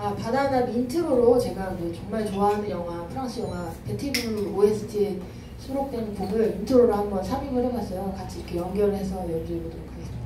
아 바나나 intro로 제가 그 정말 좋아하는 영화 프랑스 영화 베티 블루 OST에 수록된 곡을 intro로 한번 삽입을 해봤어요. 같이 이렇게 연결해서 연주해 보도록 하겠습니다.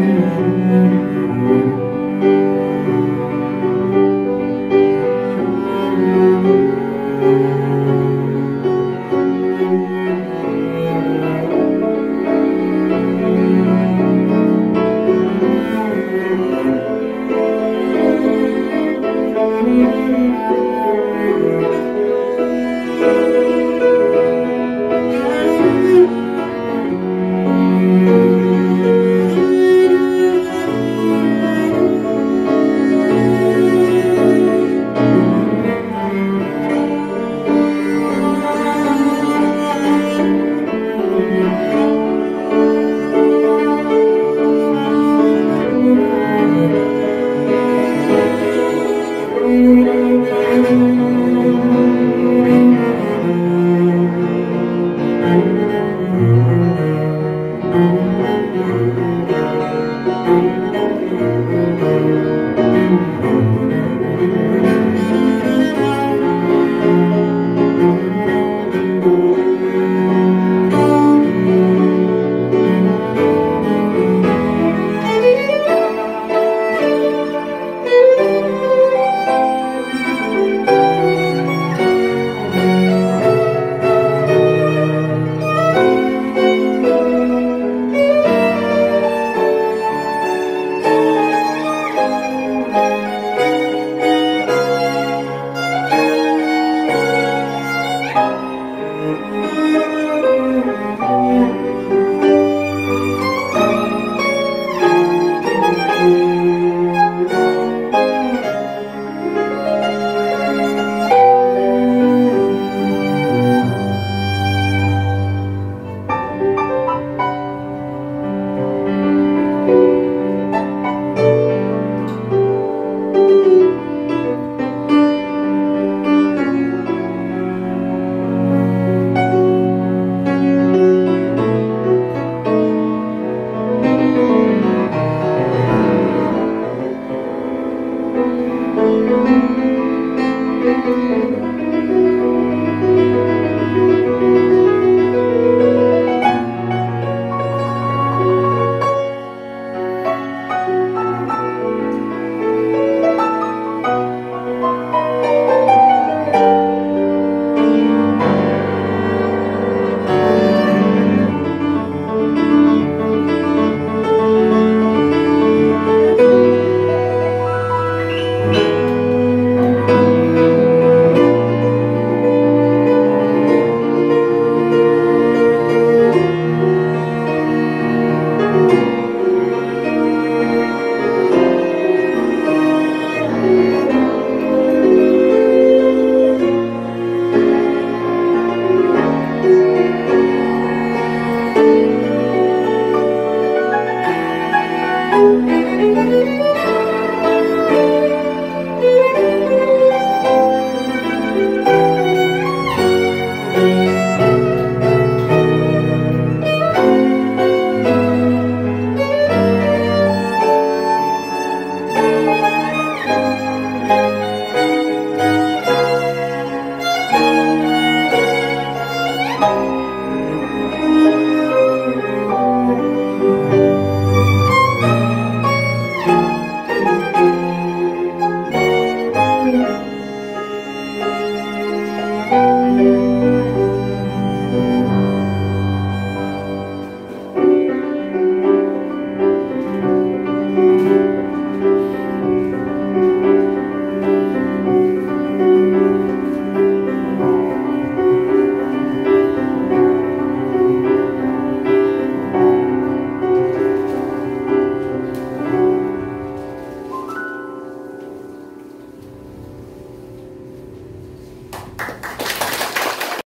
you. Thank you. Música